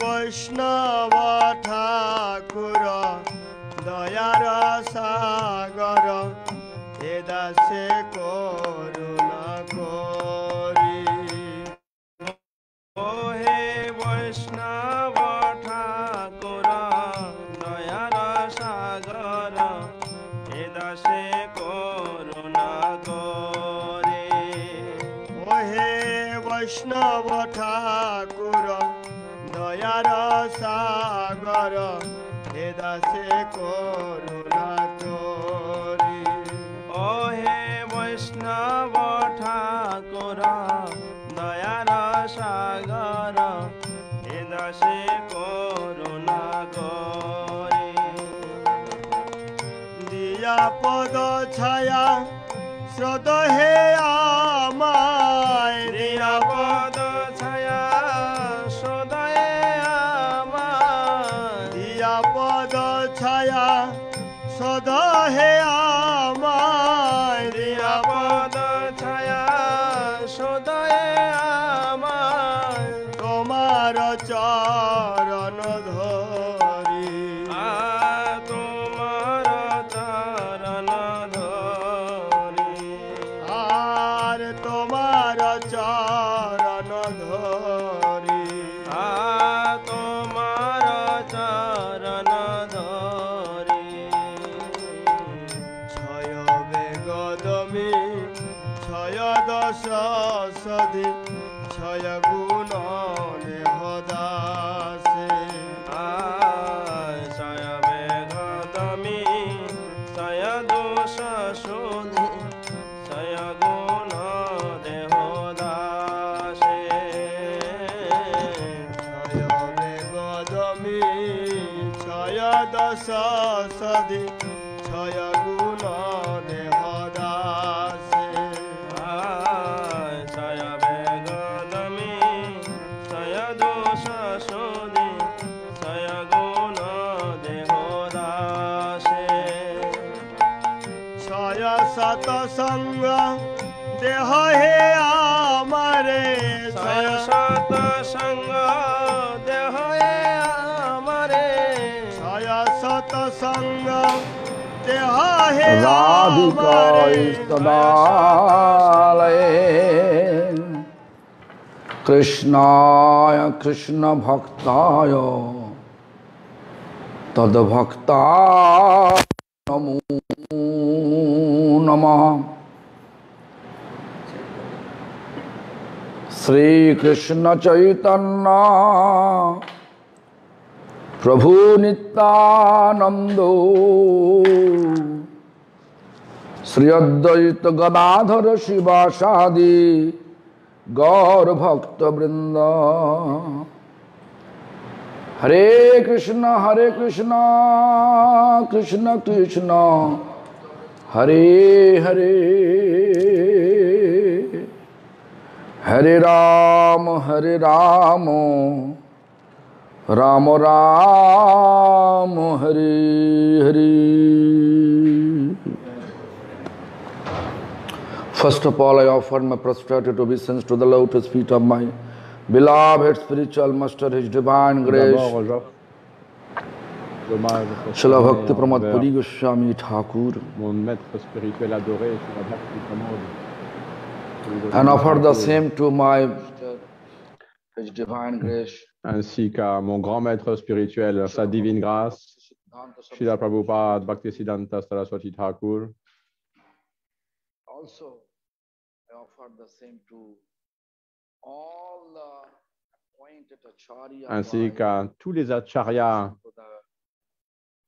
বৈষ্ণব ঠাকুর দয়ার সাগর এ দাসে পদ ছায়া শ্রদ হে संग राधिकास्तदालये कृष्णाय कृष्णभक्ताय तद्भक्ता नमो। नमः श्रीकृष्णचैतन्ना প্রভু নিত্যানন্দ শ্রী অদ্বৈত গদাধর শিবাসাদি গৌর ভক্ত বৃন্দ হরে কৃষ্ণ হরে কৃষ্ণ কৃষ্ণ কৃষ্ণ হরে হরে হরে রাম হরে রাম রাম রাম হরে Hare First of all, I offer my prostrated obeisance to the lotus feet of my beloved spiritual master, His Divine Grace, D'abord, j'offre l'hommage au Srila Seigneur Bhakti Pramod envers Puri Goswami Thakur, mon maître spirituel adoré, Srila Bhakti Pramod. and offer the same to my His Divine Grace, Ainsi qu'à mon grand maître spirituel, sa divine grâce, Srila Prabhupada Bhaktisiddhanta Saraswati Thakur. Also, I offer the same to all the appointed acharyas ainsi qu'à tous les acharyas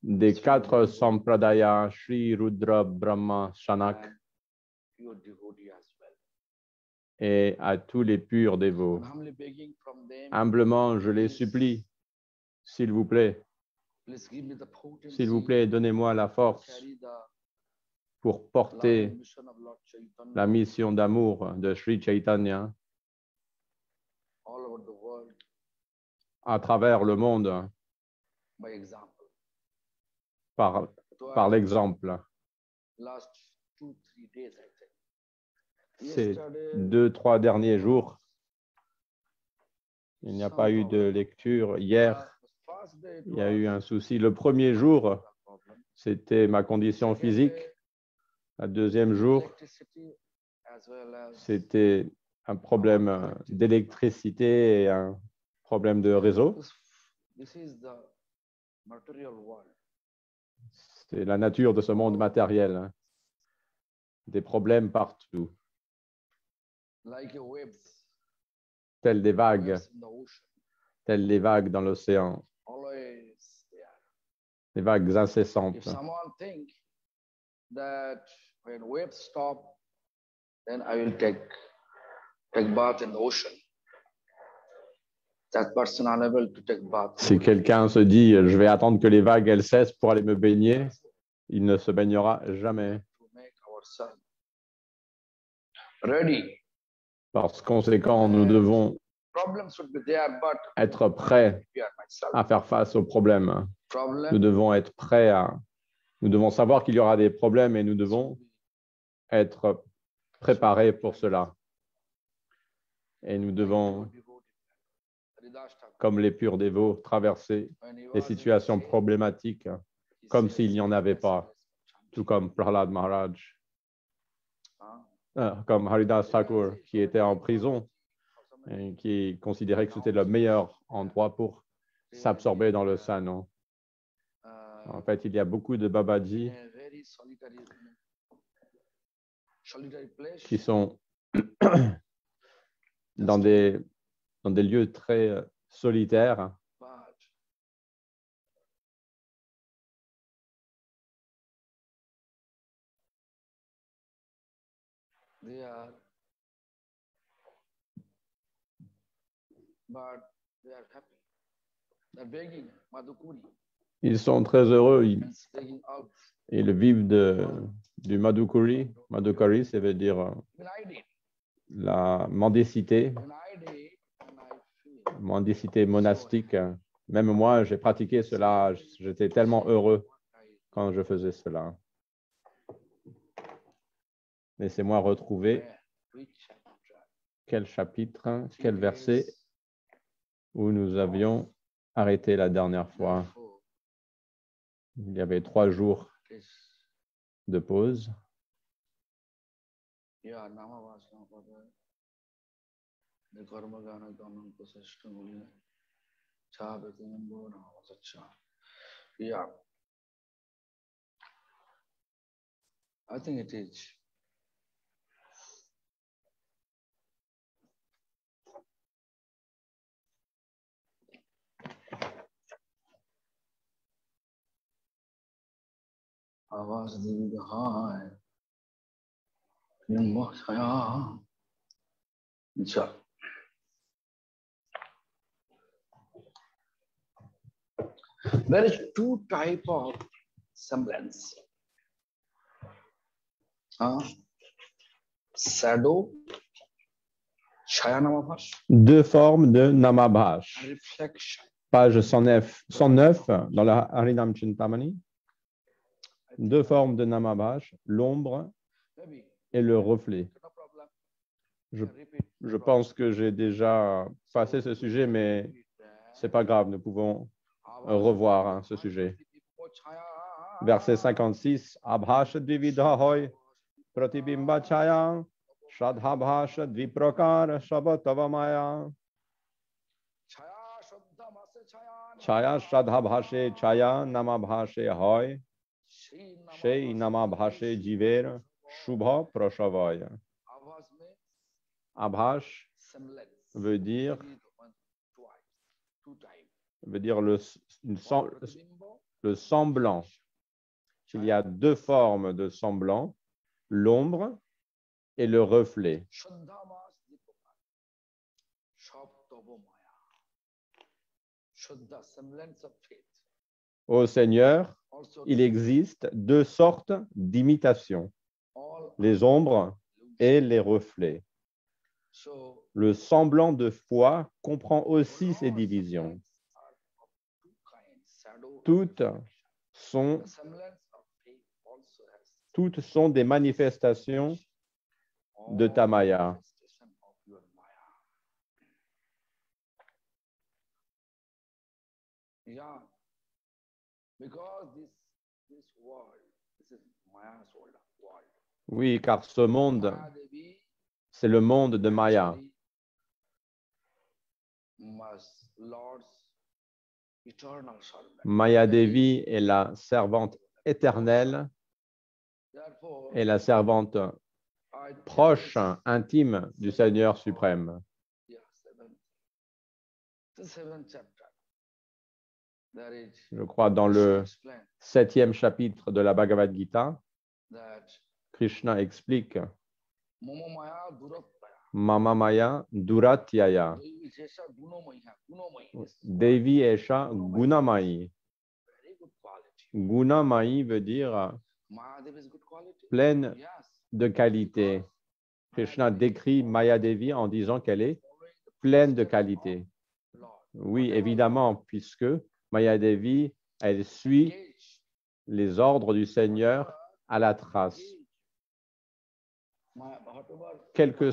des quatre sampradayas, Sri Rudra Brahma Shanak, et à tous les purs dévots. Humblement, je les supplie, s'il vous plaît, please give me the potency s'il vous plaît, donnez-moi la force pour porter la mission d'amour de Sri Chaitanya à travers le monde par, par l'exemple. last two, three days, I think. Ces deux, trois derniers jours, Il n'y a pas eu de lecture hier. Il y a eu un souci. Le premier jour, c'était ma condition physique. Le deuxième jour, c'était un problème euh, d'électricité et un problème de réseau. C'est la nature de ce monde matériel. hein. Des problèmes partout, tels des vagues, tels les vagues dans l'océan, des vagues incessantes. If someone think that when waves stop, then I will take take bath in the ocean. That person unable to take bath. Si quelqu'un se dit je vais attendre que les vagues elles cessent pour aller me baigner, il ne se baignera jamais. ready. Par conséquent, nous devons there, but être prêts à faire face aux problèmes. Nous devons être prêts à... Nous devons savoir qu'il y aura des problèmes et nous devons être préparés pour cela. Et nous devons, comme les purs dévots, traverser des situations problématiques, comme s'il n'y en avait pas, tout comme Prahlad Maharaj, euh, comme Haridas Thakur, qui était en prison et qui considérait que c'était le meilleur endroit pour s'absorber dans le sanon. En fait, il y a beaucoup de Babaji qui sont dans des, dans des lieux très euh, solitaires, they are, but they are happy. They're begging Madhukuri ils sont très heureux, ils, vivent de, du Madhukuri. Madhukari, ça veut dire la mendicité, mendicité monastique. Même moi, j'ai pratiqué cela, j'étais tellement heureux quand je faisais cela. Laissez-moi retrouver quel chapitre, quel verset où nous avions arrêté la dernière fois. Il y avait trois jours de pause. I think it is. आवाज देवी का हाँ है निम्बो छाया अच्छा There is two type of semblance. Huh? Shadow, Chaya Namabhash, Deux formes de Namabhash. reflection. Page 109, 109 dans la Harinam Chintamani. Deux formes de Namabhash, l'ombre et le reflet. Je, pense que j'ai déjà passé ce sujet, mais c'est pas grave, nous pouvons revoir hein, ce sujet. Verset 56, Abhash Dvividha hoy, Pratibimba Chaya, Shadhabhash Dviprakar Shabatavamaya. Chaya Shabda Mase Chaya Chaya Shadhabhashe Chaya Namabhashe hoy, Shei Nama Bhashe Jiver Shubha Prashavaya. Abhash veut dire, veut dire le, une, le semblant. Il y a deux formes de semblant, l'ombre et le reflet. Ô Seigneur, il existe deux sortes d'imitations, les ombres et les reflets. Le semblant de foi comprend aussi ces divisions. Toutes sont, toutes sont des manifestations de ta Oui, car ce monde, c'est le monde de Maya. Maya. Devi est la servante éternelle et la servante proche, intime du Seigneur suprême. There is Je crois dans le septième chapitre de la Bhagavad Gita, Krishna explique. Mama Maya Duratyaya, Devi Esha quality. Gunamai veut dire pleine de qualité. Krishna décrit Maya Devi en disant qu'elle est pleine de qualité. Oui, évidemment, puisque Maya Devi, elle suit les ordres du Seigneur à la trace. Maya- whatever- Quel que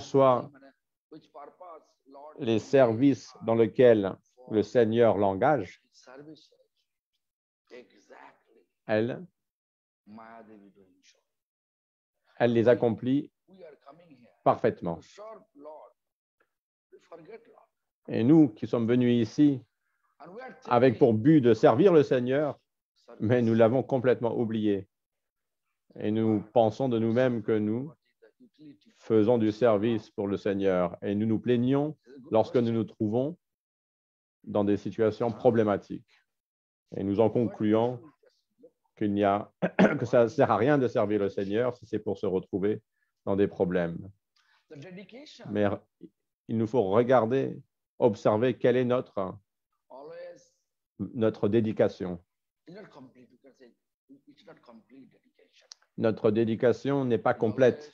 which purpose, Lord, les services dans lesquels le Seigneur l'engage, elle, elle les accomplit parfaitement. Et nous qui sommes venus ici avec pour but de servir le Seigneur, mais nous l'avons complètement oublié. Et nous pensons de nous-mêmes que nous faisons du service pour le Seigneur. Et nous nous plaignons lorsque nous nous trouvons dans des situations problématiques. Et nous en concluons qu'il n'y a que ça ne sert à rien de servir le Seigneur si c'est pour se retrouver dans des problèmes. Mais il nous faut regarder, observer quelle est notre, notre dédication. Notre dédication n'est pas complète.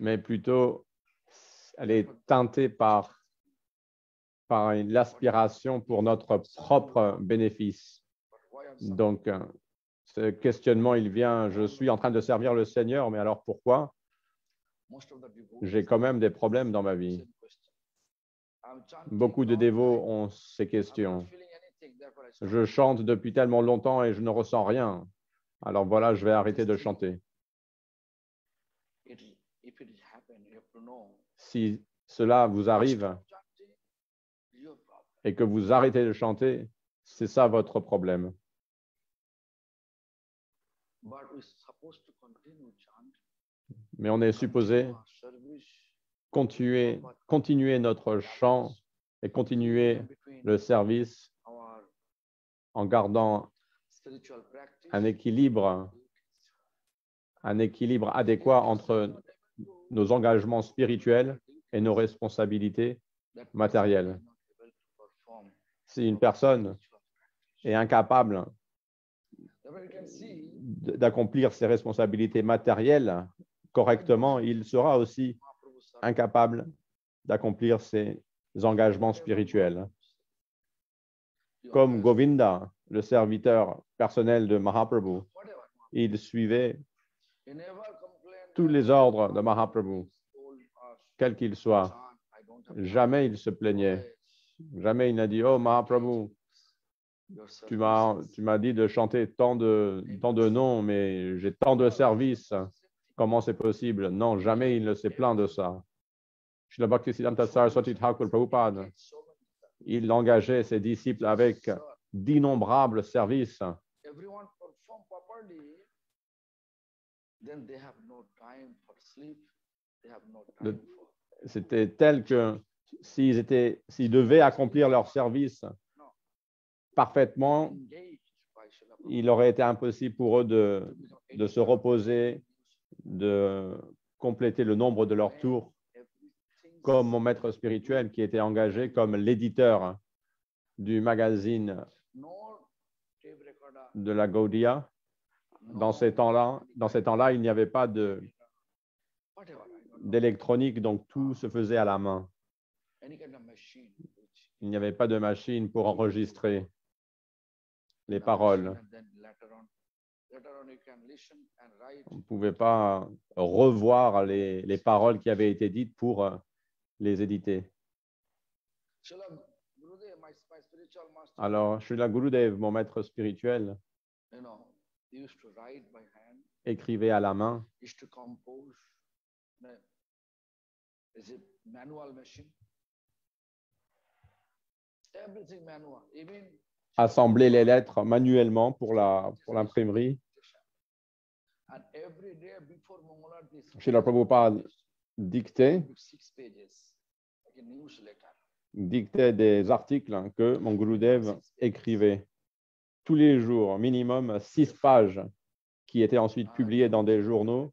Mais plutôt elle est teintée par, par l'aspiration pour notre propre bénéfice. Donc, euh, ce questionnement, il vient, je suis en train de servir le Seigneur, mais alors pourquoi? J'ai quand même des problèmes dans ma vie Beaucoup de dévots ont ces questions. Je chante depuis tellement longtemps et je ne ressens rien. Alors voilà, je vais arrêter de chanter. Si cela vous arrive et que vous arrêtez de chanter, c'est ça votre problème. Mais on est supposé continuer, continuer notre chant et continuer le service en gardant un équilibre, un équilibre adéquat entre nos engagements spirituels et nos responsabilités matérielles. Si une personne est incapable d'accomplir ses responsabilités matérielles correctement, il sera aussi incapable d'accomplir ses engagements spirituels. Comme always- Govinda, le serviteur personnel de Mahaprabhu, il suivait tous les ordres de Mahaprabhu, quels qu'ils soient. Jamais il se plaignait. Jamais il n'a dit, oh Mahaprabhu, tu m'as, services. tu m'as dit de chanter tant de, tant de noms, mais j'ai tant de services. Comment c'est possible? Non, jamais il ne s'est plaint de ça. Srila Saraswati Thakur Prabhupada, il engageait ses disciples avec d'innombrables services. everyone perform properly, then they have no time for sleep. They have no Le- time for C'était tel que s'ils étaient, s'ils devaient accomplir leur service parfaitement, il aurait été impossible pour eux de, se reposer, de compléter le nombre de leurs tours, comme mon maître spirituel qui était engagé comme l'éditeur du magazine de la Gaudia. Dans ces temps-là, dans ces temps-là, il n'y avait pas de- d'électronique, donc tout se faisait à la main. Il n'y avait pas de machine pour enregistrer les paroles. On ne pouvait pas revoir les, les paroles qui avaient été dites pour euh, les éditer. Alors, Srila Gurudev, mon maître spirituel, écrivait à la main, assemblait les lettres manuellement pour la pour l'imprimerie. Mangalarti, Srila Prabhupada dictait, des articles que mon Gurudev écrivait tous les jours, minimum six pages, qui étaient ensuite publiées dans des journaux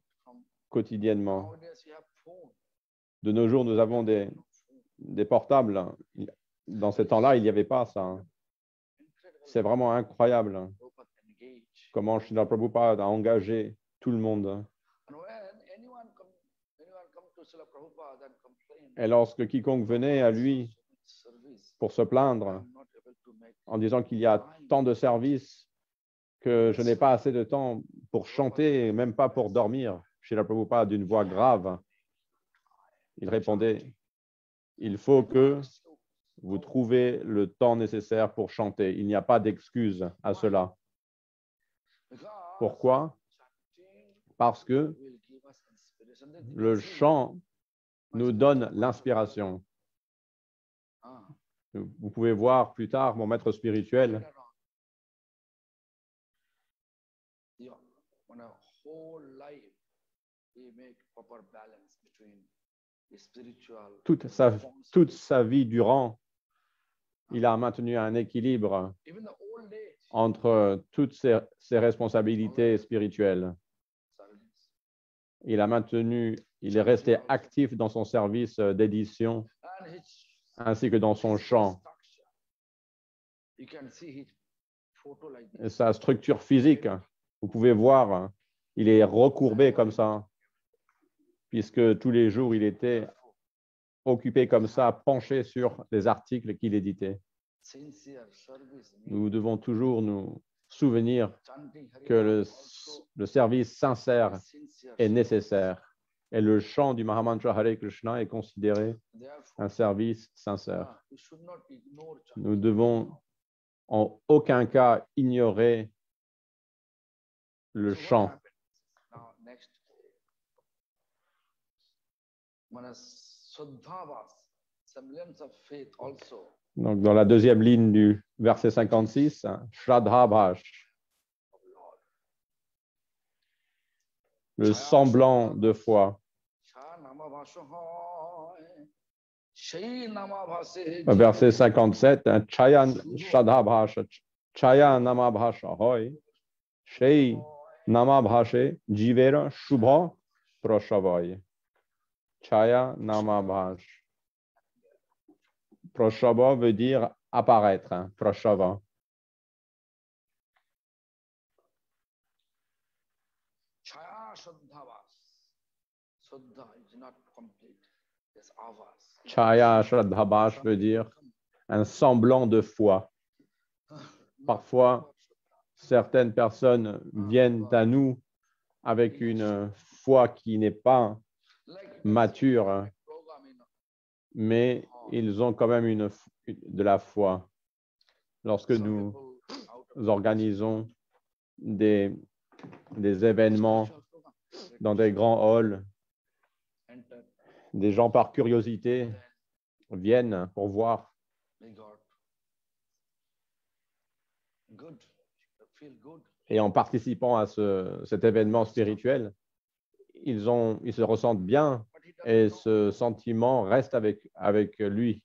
quotidiennement. De nos jours, nous avons des, des portables. Dans ces temps-là, il n'y avait pas ça. Incredible. C'est vraiment incroyable engage. comment Srila Prabhupada a engagé tout le monde. Et lorsque quiconque venait à lui pour se plaindre en disant qu'il y a tant de services que je n'ai pas assez de temps pour chanter même pas pour dormir, Srila Prabhupada d'une voix grave, il répondait, il faut que vous trouvez le temps nécessaire pour chanter. Il n'y a pas d'excuse à cela. Pourquoi? Parce que le chant nous donne l'inspiration. Vous pouvez voir plus tard mon maître spirituel toute sa, toute sa vie durant, il a maintenu un équilibre entre toutes ses, ses responsabilités spirituelles. Il a maintenu, il est resté actif dans son service euh, d'édition ainsi que dans son this. sa structure physique, vous pouvez voir, il est recourbé comme ça, puisque tous les jours, il était occupé comme ça, penché sur les articles qu'il éditait. Nous devons toujours nous souvenir que le, service sincère est nécessaire et le chant du Mahamantra Hare Krishna est considéré un service sincère. Nous devons en aucun cas ignorer le chant. Donc, dans la deuxième ligne du verset 56, hein, Shraddha Bhash, of Lord. le semblant de foi. Verset 57, hein, Chaya Shraddha Bhash, Chaya Nama Bhasha Hoy, Shei Nama Bhashe, Jivera Shubha Prashavoy. Chaya Nama Bhash. Prashava veut dire apparaître, hein, Prashava. Chaya Shraddhavas. Shraddha is not complete. There's avas. Chaya Shraddha Bhash veut dire un semblant de foi. Parfois, certaines personnes viennent à nous avec une foi qui n'est pas mature, hein, mais ils ont quand même une, de la foi. Lorsque nous organisons des, des événements dans des grands halls, des gens par curiosité viennent pour voir et en participant à ce- cet événement spirituel, ils, ont, ils se ressentent bien et ce sentiment reste avec, avec lui.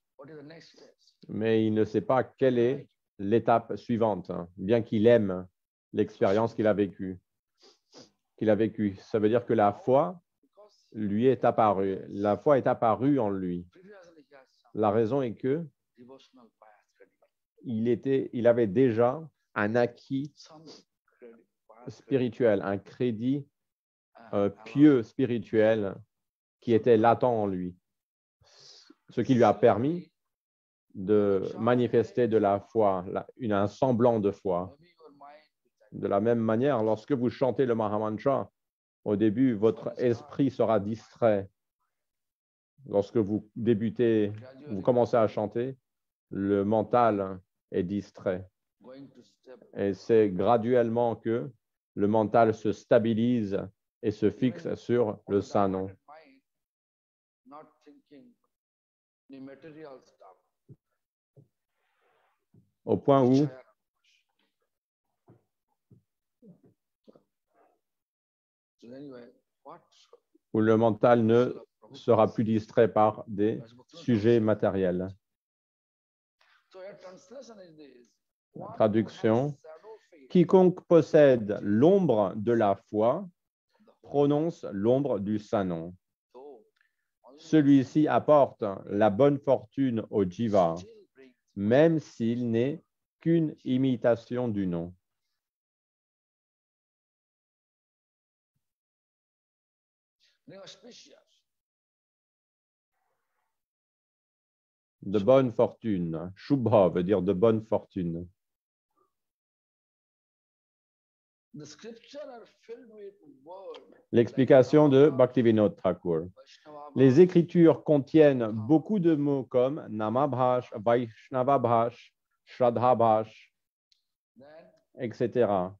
Mais il ne sait pas quelle est l'étape suivante, hein, bien qu'il aime l'expérience qu'il a vécue. Qu'il a vécue. Ça veut dire que la foi lui est apparue. La foi est apparue en lui. La raison est que il, était, il avait déjà un acquis spirituel, un crédit uh, euh, pieux spirituel qui était latent en lui, ce qui lui a permis de manifester de la foi, un semblant de foi. De la même manière, lorsque vous chantez le Mahamantra, au début, votre esprit sera distrait. Lorsque vous débutez, vous commencez à chanter, le mental est distrait. Et c'est graduellement que le mental se stabilise et se fixe sur le Saint-Nom. mind, the material stuff. Au point où? Où le mental ne sera plus distrait par des sujets matériels. La traduction, Quiconque possède l'ombre de la foi prononce l'ombre du though only Celui-ci apporte la bonne fortune au jiva, même s'il n'est qu'une imitation du nom. De bonne fortune. Shubha veut dire de bonne fortune. L'explication de Bhaktivinoda Thakur. Les Écritures contiennent beaucoup de mots comme Namabhash, Vaishnavabhash, Shraddhabhash, then etc.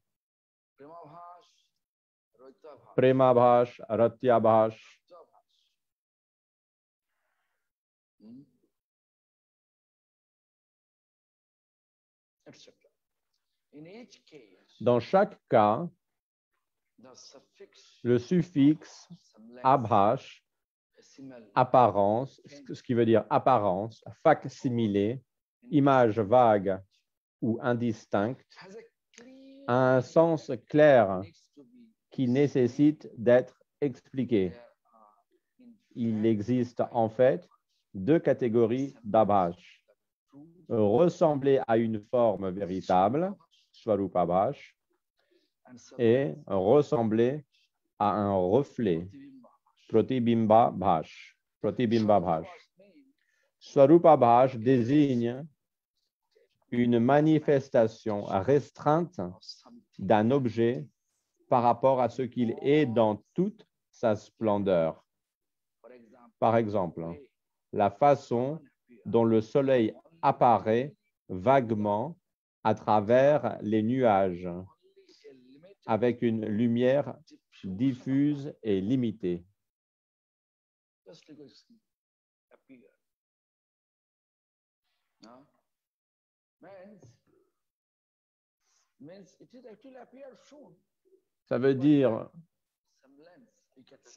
Premabhash, Ratyabhash. Dans chaque cas, le suffixe abhash, apparence, ce qui veut dire apparence, facsimilé, image vague ou indistincte, un sens clair qui nécessite d'être expliqué. Il existe en fait deux catégories d'abhash. true Ressembler à une forme véritable, Swarupabhash, and et ressembler à un reflet, Pratibimba Bhash. Pratibimba Bhash. Swarupa Bhash désigne une manifestation restreinte d'un objet par rapport à ce qu'il est dans toute sa splendeur. Par exemple, la façon dont le soleil apparaît vaguement à travers les nuages avec une lumière diffuse et limitée. Means, means it actually appear soon. Ça veut dire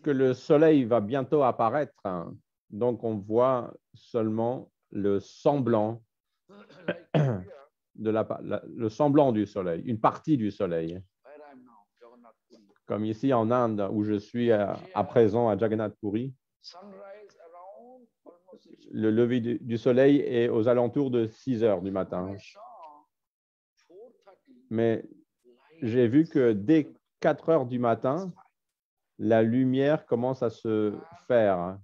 que le soleil va bientôt apparaître, hein. donc on voit seulement le semblant, de la, la- le semblant du soleil, une partie du soleil. Comme ici en Inde, où je suis à, à présent à Jagannath Puri, Le lever du, du soleil est aux alentours de 6 heures du matin. I saw 4:30 Mais j'ai vu que dès 4 heures du matin, la lumière commence à se faire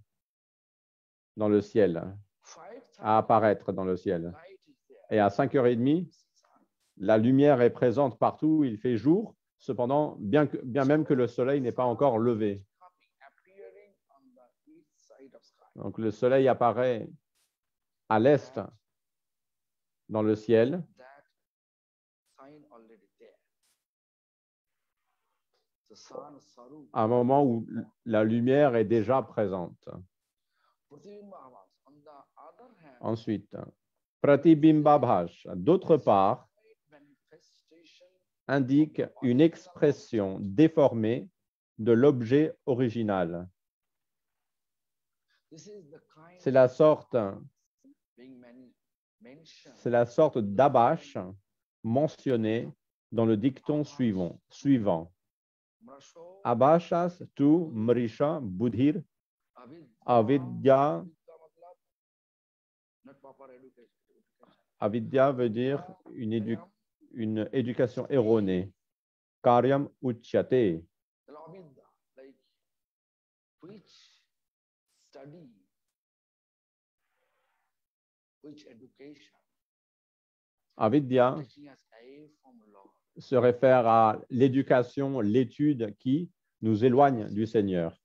dans le ciel, 5:30 à apparaître dans le ciel. Et à 5h30, la lumière est présente partout, il fait jour, cependant, bien, que- bien même que le soleil n'est pas encore levé. Donc le soleil apparaît à l'est dans le ciel, à un moment où la lumière est déjà présente. Ensuite, Pratibhimbabhash, d'autre part, indique une expression déformée de l'objet original. this is the kind C'est la sorte, c'est la sorte d'abash mentionnée dans le dicton suivant. suivant. Mrasho Abhashas tu mrisha buddhir avidya avidya. Veut dire une, édu- une éducation erronée. Karyam uchyate. The avidya, like which study, which education, Avidya se réfère à l'éducation, l'étude qui nous éloigne du Seigneur.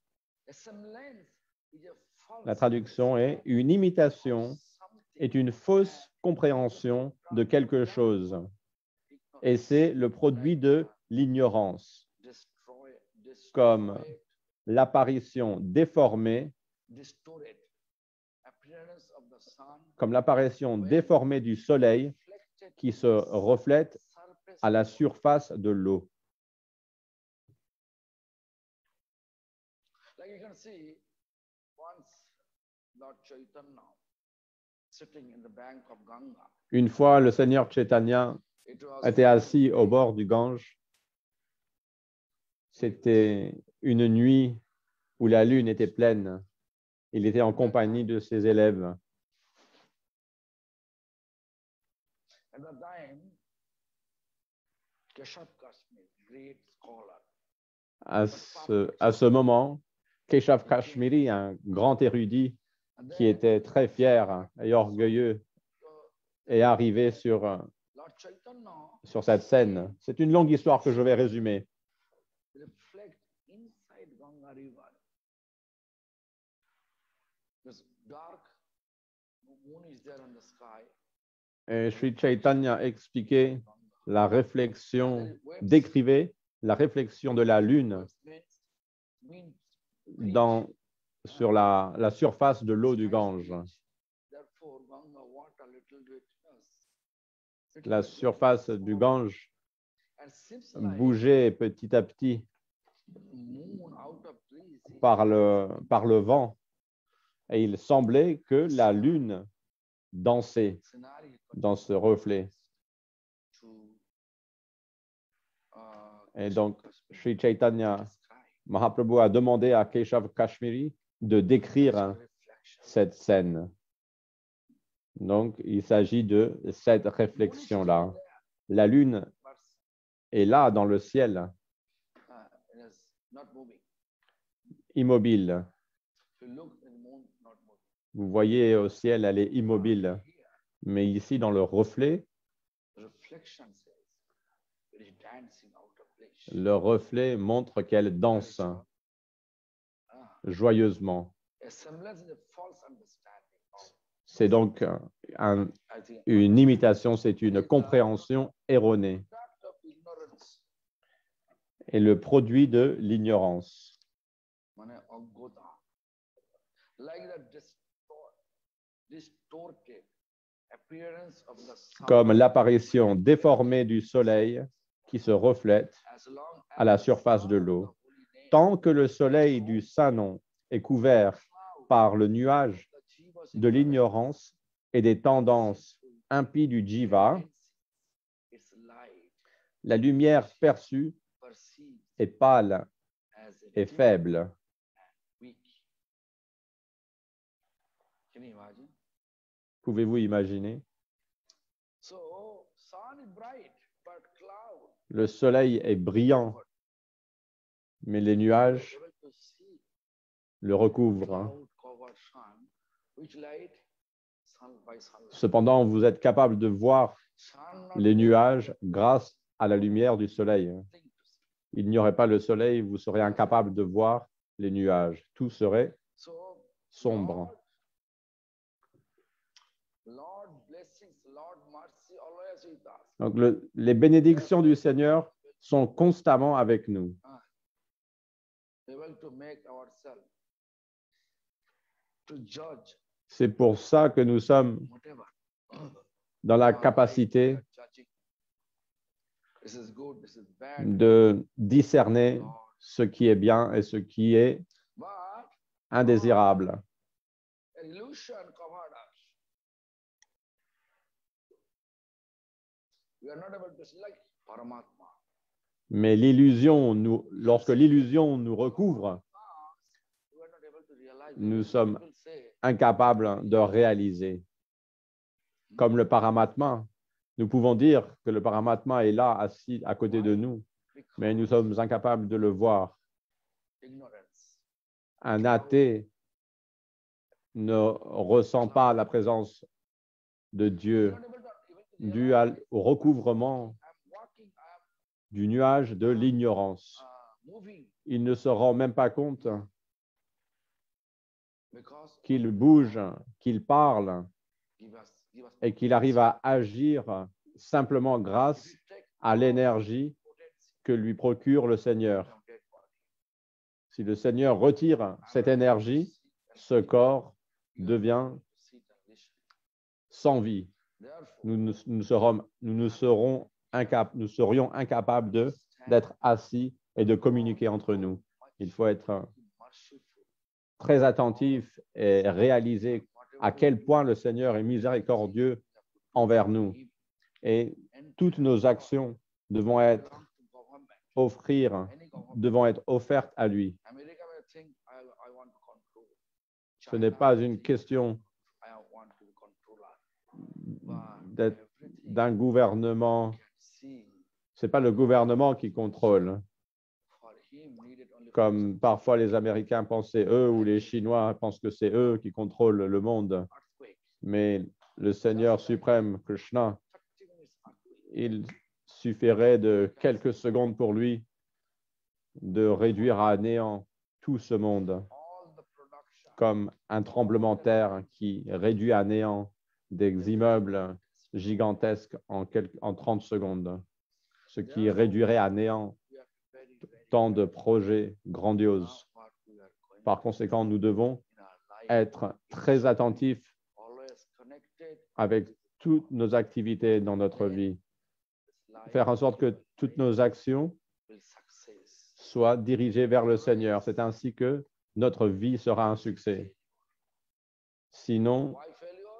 La traduction est une imitation est une fausse compréhension de quelque chose. Et c'est le produit de l'ignorance, comme l'apparition déformée, comme l'apparition déformée du soleil qui se reflète à la surface de l'eau. Like you can see, once Lord Chaitanya sitting in the bank of Ganga, Une fois, le Seigneur Chaitanya était assis au bord du Gange. C'était une nuit où la lune était pleine. Il était en compagnie de ses élèves. À ce, à ce moment, Keshav Kashmiri, un grand érudit qui était très fier et orgueilleux, est arrivé sur cette scène. C'est une longue histoire que je vais résumer. Et Sri Chaitanya expliquait la réflexion, décrivait la réflexion de la lune sur la, surface de l'eau du Gange. La surface du Gange bougeait petit à petit par le vent et il semblait que la lune dansait Scenario dans ce reflet. Et donc, Sri Chaitanya. Mahaprabhu a demandé à Keshav Kashmiri de décrire hein, cette scène. Donc, il s'agit de cette réflexion-là. La lune est là dans le ciel, immobile. Vous voyez au ciel, elle est immobile. Mais ici, dans le reflet, le reflet montre qu'elle danse joyeusement. C'est donc une imitation, c'est une compréhension erronée et le produit de l'ignorance. Comme l'apparition déformée du soleil qui se reflète à la surface de l'eau. Tant que le soleil du Saint-Nom est couvert par le nuage de l'ignorance et des tendances impies du jiva, la lumière perçue est pâle et faible. Pouvez-vous imaginer? Le soleil est brillant, mais les nuages le recouvrent. hein. Cependant, vous êtes capable de voir les nuages grâce à la lumière du soleil. see. Il n'y aurait pas le soleil, vous serez incapable de voir les nuages. Tout serait So sombre. Donc, le- les bénédictions du Seigneur sont constamment avec nous. C'est pour ça que nous sommes dans la capacité de discerner ce qui est bien et ce qui est indésirable. an illusion covered us. We are not able to see like Paramatma. Mais l'illusion, nous, lorsque l'illusion nous recouvre. Nous sommes- incapables de réaliser. Comme le paramatma, nous pouvons dire que le paramatma est là, assis à côté de nous, mais nous sommes incapables de le voir. Un athée ne ressent pas la présence de Dieu dû au recouvrement du nuage de l'ignorance. Il ne se rend même pas compte qu'il bouge, qu'il parle et qu'il arrive à agir simplement grâce à l'énergie que lui procure le Seigneur. Si le Seigneur retire cette énergie, ce corps devient sans vie. Nous, serions incapables d'être assis et de communiquer entre nous. Il faut être très attentif et réaliser à quel point le Seigneur est miséricordieux envers nous. Et toutes nos actions devront être offertes à lui. Ce n'est pas une question I want to control But d'être everything d'un gouvernement. can see C'est pas le gouvernement qui contrôle, comme parfois les Américains pensent c'est eux ou les Chinois pensent que c'est eux qui contrôlent le monde. Mais le Seigneur suprême, Krishna, 30 minutes earthquake. il suffirait de quelques secondes pour lui de réduire à néant tout ce monde, comme un tremblement de terre qui réduit à néant des immeubles gigantesques en, quelques- en 30 secondes, ce qui réduirait à néant tant de projets grandioses. Par conséquent, nous devons être très attentifs avec toutes nos activités dans notre vie, faire en sorte que toutes nos actions soient dirigées vers le Seigneur. C'est ainsi que notre vie sera un succès. Sinon?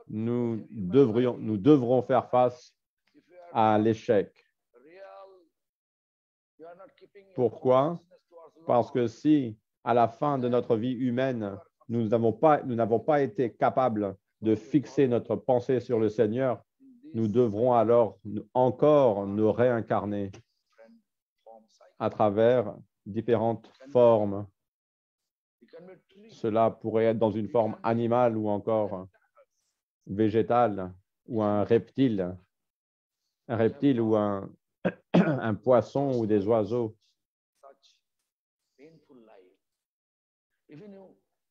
Nous, devrions, nous devrons faire face à l'échec. Pourquoi? Parce que si, à la fin de notre vie humaine, nous n'avons pas, nous n'avons pas été capables de fixer notre pensée sur le Seigneur, nous devrons alors encore nous réincarner à travers différentes formes. Cela pourrait être dans une forme animale ou encore végétale ou un reptile, un reptile ou un, un poisson ou des oiseaux.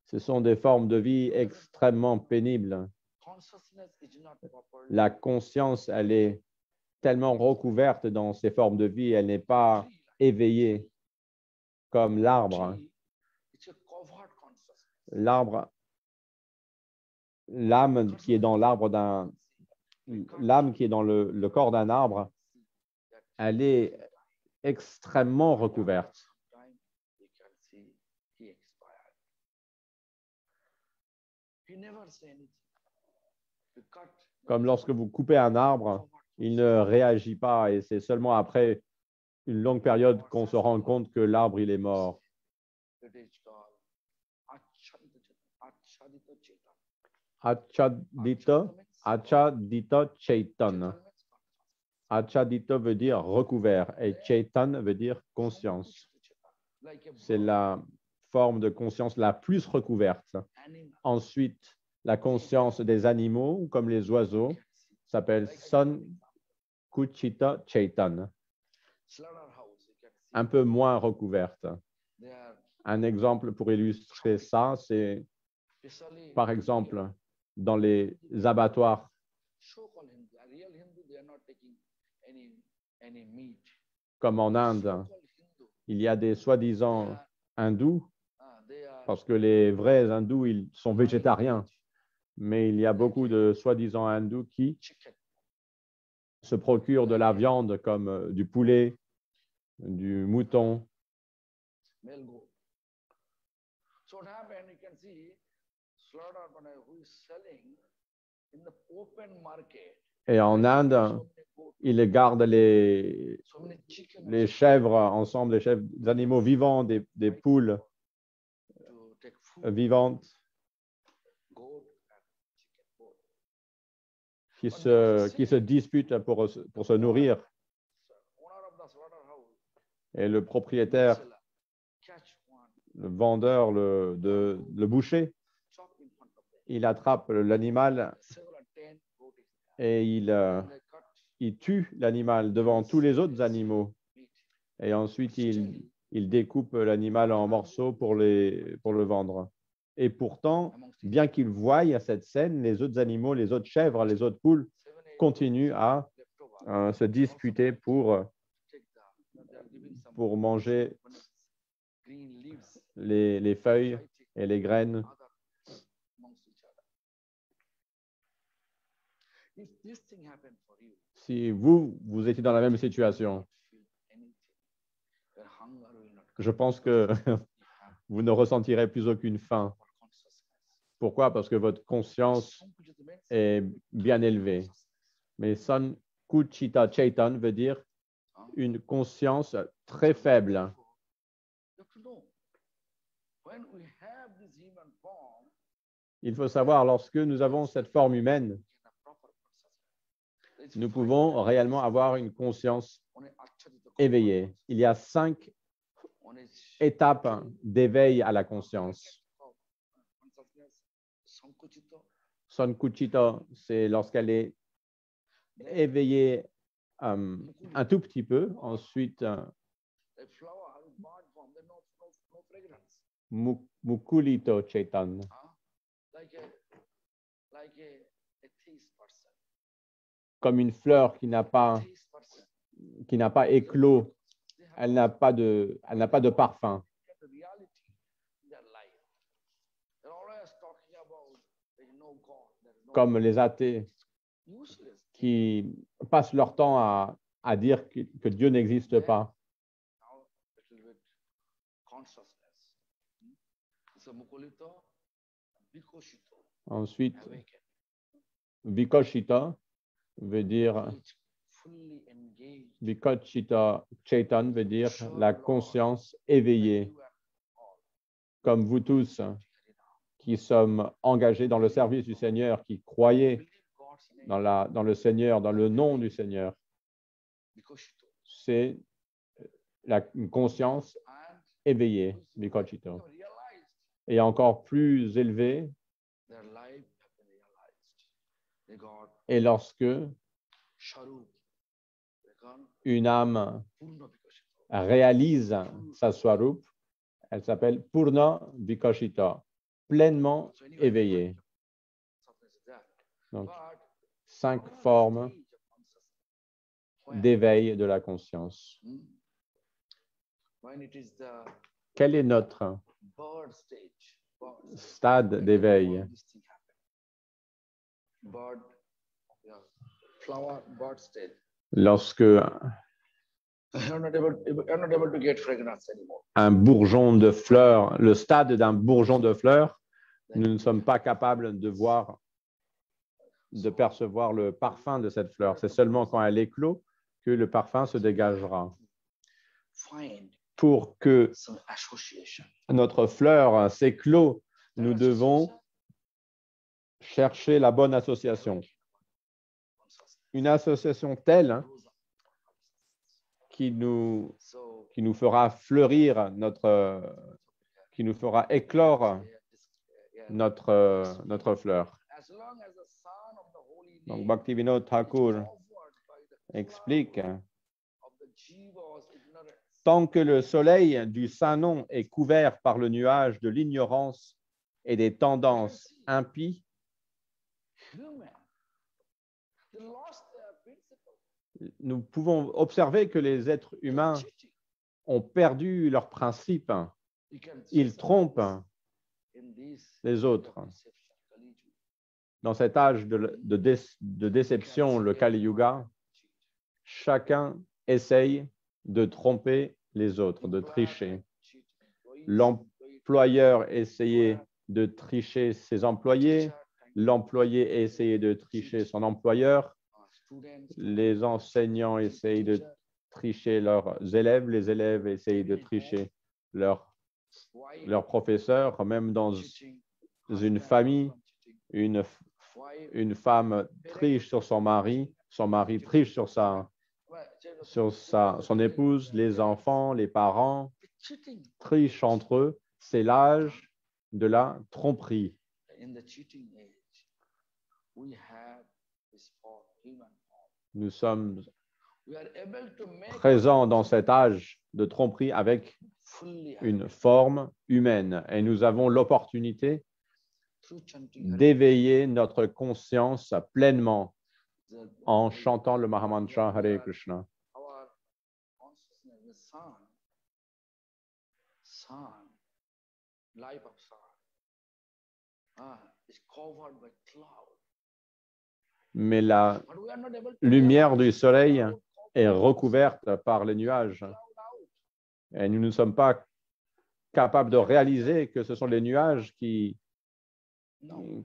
Ce sont des formes de vie extrêmement pénibles. La conscience, elle est tellement recouverte dans ces formes de vie, elle n'est pas éveillée comme l'arbre. L'arbre, l'âme qui est dans l'arbre d'un, l'âme qui est dans le, le corps d'un arbre, elle est extrêmement recouverte. Comme lorsque vous coupez un arbre, il ne réagit pas et c'est seulement après une longue période qu'on se rend compte que l'arbre, il est mort. It is called Achadita Achadita Chetan. Achadita, Achadita Chaitan. Achadita veut dire recouvert et Chaitan veut dire conscience. C'est la forme de conscience la plus recouverte. Ensuite, la conscience des animaux, comme les oiseaux, s'appelle San Kuchita Chaitan, un peu moins recouverte. Un exemple pour illustrer ça, c'est par exemple dans les abattoirs comme en Inde. Il y a des soi-disant hindous, parce que les vrais hindous, ils sont végétariens, mais il y a beaucoup de soi-disant hindous qui se procurent de la viande comme euh, du poulet, du mouton. Et en Inde, ils gardent les, les chèvres ensemble, les chèvres, des animaux vivants, des, des poules vivantes. Qui se, qui se disputent pour, se- pour se nourrir. Et le propriétaire, le vendeur, le, de, le boucher, il attrape l'animal et il, euh, il tue l'animal devant tous les autres animaux. Et ensuite, il, il découpe l'animal en morceaux pour, les, pour le vendre. Et pourtant, bien qu'ils voient cette scène, les autres animaux, les autres chèvres, les autres poules continuent à se disputer pour, pour manger les, les feuilles et les graines. Si vous, vous étiez dans la même situation, je pense que vous ne ressentirez plus aucune faim. Pourquoi? Parce que votre conscience Sankuchita est bien élevée. Mais San Kuchita Chaitan veut dire une conscience très faible. Il faut savoir, lorsque nous avons cette forme humaine, nous pouvons réellement avoir une conscience éveillée. Il y a cinq étapes d'éveil à la conscience. sankuchita, San Kuchita, c'est lorsqu'elle est éveillée euh, un tout petit peu. Ensuite, euh, a flower comme une fleur qui n'a pas, qui n'a pas éclos, elle n'a pas de, elle n'a pas de parfum. Comme les athées qui passent leur temps à, à dire que, que Dieu n'existe pas. Ensuite. Vikoshita veut dire, Chaitan veut dire la conscience éveillée, comme vous tous qui sommes engagés dans le service du Seigneur, qui croyez dans, la, dans le Seigneur, dans le nom du Seigneur. C'est la une conscience éveillée, Et encore plus élevée, et lorsque une âme réalise sa swarup, elle s'appelle Purna Vikoshita, pleinement éveillée. Donc, cinq formes d'éveil de la conscience. Quel est notre stade d'éveil? Anymore. un bourgeon de fleurs, le stade d'un bourgeon de fleurs, nous ne sommes pas capables de voir, de percevoir le parfum de cette fleur. C'est seulement quand elle éclot que le parfum se dégagera. Pour que notre fleur s'éclot, nous devons chercher la bonne association. Une association telle hein, qui nous, qui nous fera fleurir notre, qui nous fera éclore notre, notre fleur. Donc Bhaktivinoda Thakur explique, ignorance, tant que le soleil du Saint-Nom est couvert par le nuage de l'ignorance et des tendances impies, nous pouvons observer que les êtres humains ont perdu leur principe. You can see Ils trompent les autres. Dans cet âge de, de dé- de déception, le Kali Yuga, chacun essaye de tromper les autres, de tricher. L'employeur essayait de tricher ses employés, l'employé essayait de tricher son employeur, les enseignants essayent de tricher leurs élèves, les élèves essayent de tricher leurs, professeurs, même dans une famille, une, une femme triche sur son mari, son mari triche sur, sa, sur sa, son épouse, les enfants, les parents trichent entre eux. C'est l'âge de la tromperie. Nous sommes présents dans cet âge de tromperie avec une forme humaine et nous avons l'opportunité d'éveiller notre conscience pleinement en chantant le Mahamantra Hare Krishna. life of ah, is covered by cloud. Mais la lumière du soleil est recouverte par les nuages et nous ne sommes pas capables de réaliser que ce sont les nuages qui,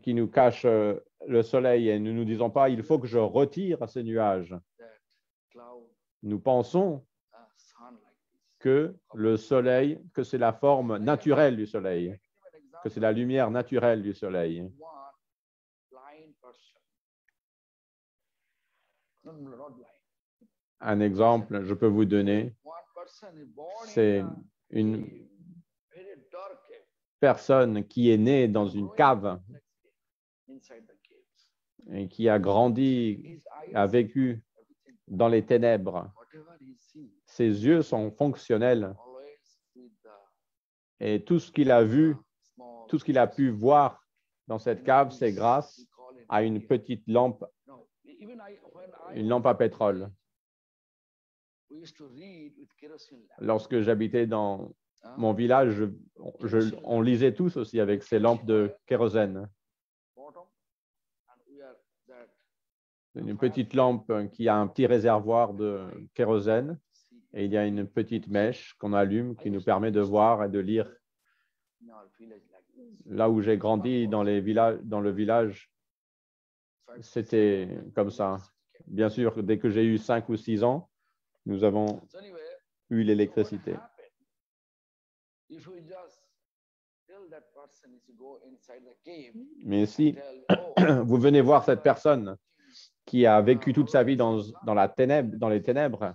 qui nous cachent le soleil et nous ne nous disons pas il faut que je retire ces nuages. Nous pensons que le soleil, que c'est la forme naturelle du soleil, que c'est la lumière naturelle du soleil. Un exemple, je peux vous donner, c'est une personne qui est née dans une cave et qui a grandi, a vécu dans les ténèbres. Ses yeux sont fonctionnels. et tout ce qu'il a vu, tout ce qu'il a pu voir dans cette cave, c'est grâce à une petite lampe, Une lampe à pétrole. college, We used to read with kerosene lamp. Lorsque j'habitais dans Hein? mon village, je- je- on lisait tous aussi avec ces lampes de kérosène. Une petite lampe qui a un petit réservoir de kérosène et il y a une petite mèche qu'on allume qui nous permet de voir et de lire. Là où j'ai grandi dans, les villages, dans le village, c'était comme ça. Bien sûr, dès que j'ai eu 5 ou 6 ans, nous avons eu l'électricité. Mais si vous venez voir cette personne qui a vécu toute sa vie dans, dans, la dans les ténèbres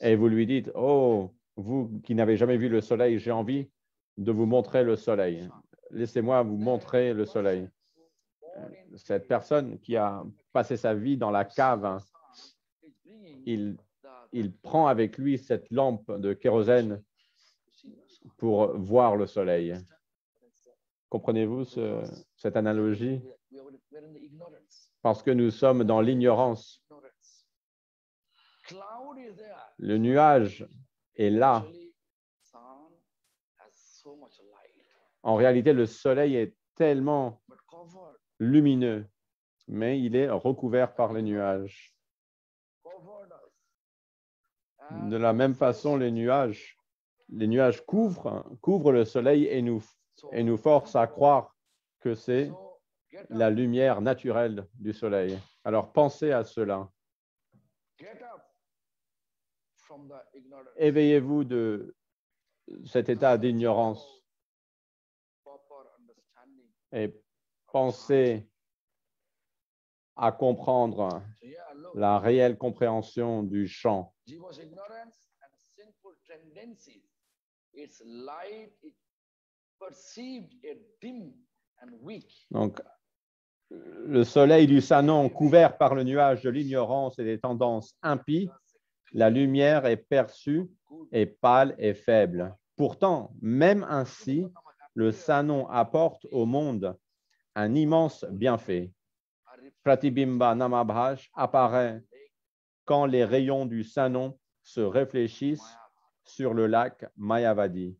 et vous lui dites, oh, vous qui n'avez jamais vu le soleil, j'ai envie de vous montrer le soleil. Laissez-moi vous montrer le soleil. Cette personne qui a passé sa vie dans la cave, hein, il, prend avec lui cette lampe de kérosène pour voir le soleil. Comprenez-vous ce- cette analogie? Parce que nous sommes dans l'ignorance. Le nuage est là. En réalité, le soleil est tellement lumineux, mais il est recouvert par les nuages. De la même façon, les nuages, les nuages couvrent, couvrent le soleil et nous, et nous forcent à croire que c'est la lumière naturelle du soleil. Alors pensez à cela. Éveillez-vous de cet état d'ignorance et pensez à comprendre la réelle compréhension du chant. Jiva's ignorance and sinful tendencies. Its light is perceived a dim and weak. Donc, le soleil du Sanon couvert par le nuage de l'ignorance et des tendances impies, la lumière est perçue et pâle et faible. Pourtant, même ainsi, le Sanon apporte au monde un immense bienfait. Pratibimba Namabhaj apparaît quand les rayons du Sanon se réfléchissent sur le lac Mayavadi.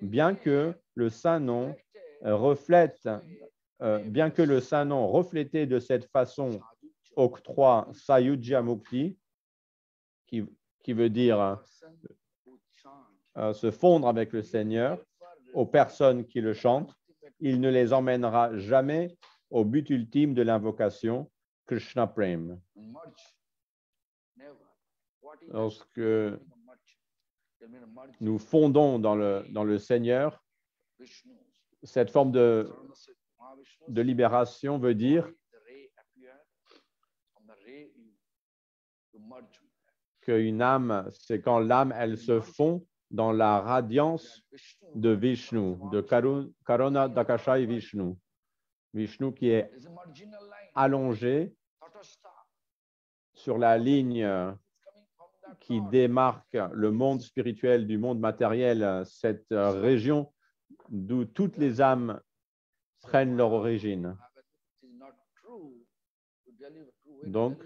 Bien que le Sanon reflète, euh, bien que le Sanon reflété de cette façon octroie Sayujya Mukti, qui, veut dire euh, se fondre avec le Seigneur, aux personnes qui le chantent, il ne les emmènera jamais au but ultime de l'invocation, Krishna Prem. Lorsque nous fondons dans le, Seigneur, cette forme de, de libération veut dire qu'une âme, c'est quand l'âme, elle se fond dans la radiance de Vishnu, de Karu- Karuna Dakashai Vishnu. Vishnu qui est allongé sur la ligne qui démarque le monde spirituel du monde matériel, cette région d'où toutes les âmes prennent leur origine. Donc.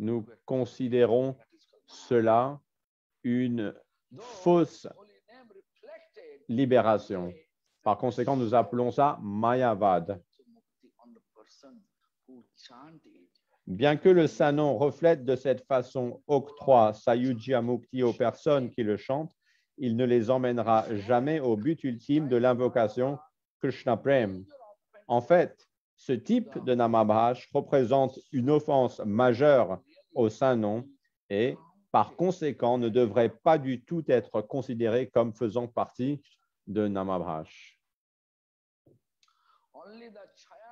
Nous considérons cela une fausse libération. Par conséquent, nous appelons ça Mayavad. Bien que le saint nom reflète de cette façon octroi Sayujya Mukti aux personnes qui le chantent, il ne les emmènera jamais au but ultime de l'invocation Krishna Prem. En fait, ce type de Namabhash représente une offense majeure au saint nom et, par conséquent, ne devrait pas du tout être considéré comme faisant partie de Chayana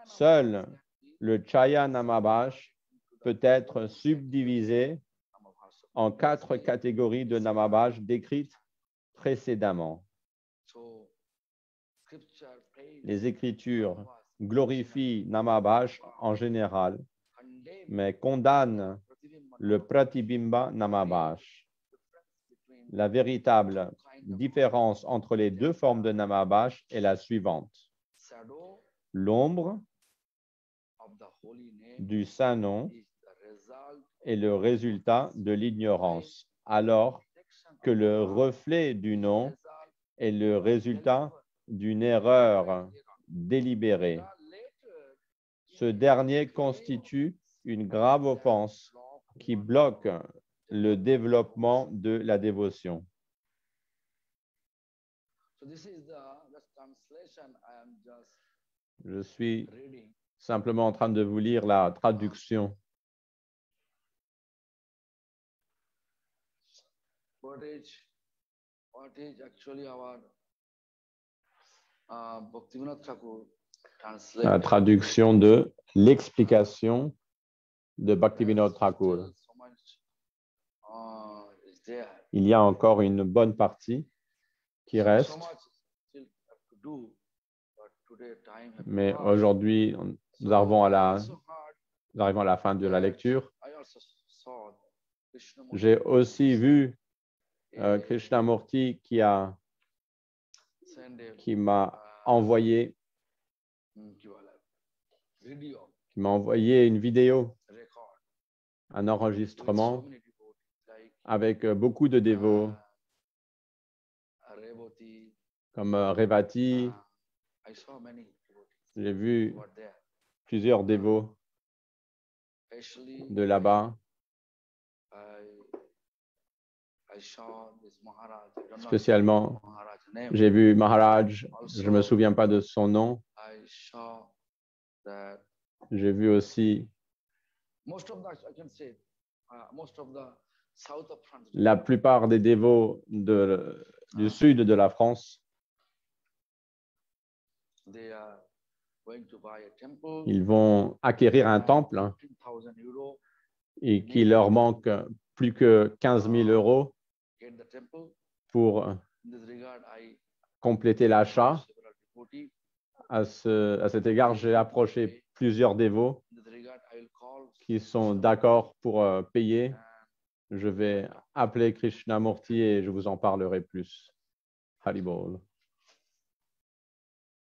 Seul le Chaya Namabhash peut être subdivisé en quatre catégories de Namabhash décrites précédemment. Les Écritures glorifient Namabhash en général, mais condamnent le Pratibimba Namabhash. between La véritable différence entre les deux formes de Namabhash est la suivante. L'ombre du saint nom est le résultat de l'ignorance, alors que le reflet du nom est le résultat d'une erreur délibérée. Ce dernier constitue une grave offense qui bloque le développement de la dévotion. So this is the, the translation I am just Je suis simplement en train de vous lire la traduction. Uh, La translation? traduction de l'explication de Bhaktivinoda Thakur. Il y a encore une bonne partie qui reste. Mais aujourd'hui, nous arrivons à la, fin de la lecture. J'ai aussi vu euh, Krishnamurti qui m'a envoyé. qui m'a envoyé une vidéo un enregistrement avec euh, beaucoup de dévots comme euh, Revati. J'ai vu plusieurs dévots de là-bas, spécialement. J'ai vu Maharaj, je ne me souviens pas de son nom. J'ai vu aussi la plupart des dévots de- du sud de la France. They are going to buy a temple. Ils vont acquérir un temple hein, 15,000 euros. et qui leur manque plus que 15 000 euros Get the temple. pour compléter l'achat. À, ce- à cet égard, j'ai approché plusieurs dévots qui sont d'accord pour euh, payer. Je vais appeler Krishnamurti et je vous en parlerai plus. Haribol.